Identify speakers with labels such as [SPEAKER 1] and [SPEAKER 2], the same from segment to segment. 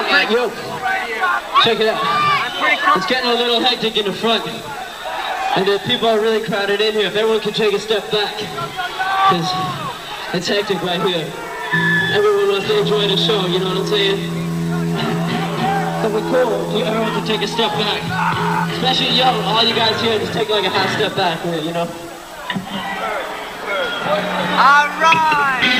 [SPEAKER 1] Alright, yo, check it out. It's getting a little hectic in the front. And the people are really crowded in here. If everyone can take a step back. Because it's hectic right here. Everyone wants to enjoy the show, you know what I'm saying? So we're cool. You- Everyone can take a step back. Especially yo, all you guys here, just take like a half step back, you know?
[SPEAKER 2] Alright!
[SPEAKER 1] Yo,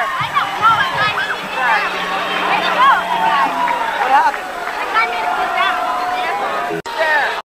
[SPEAKER 1] there.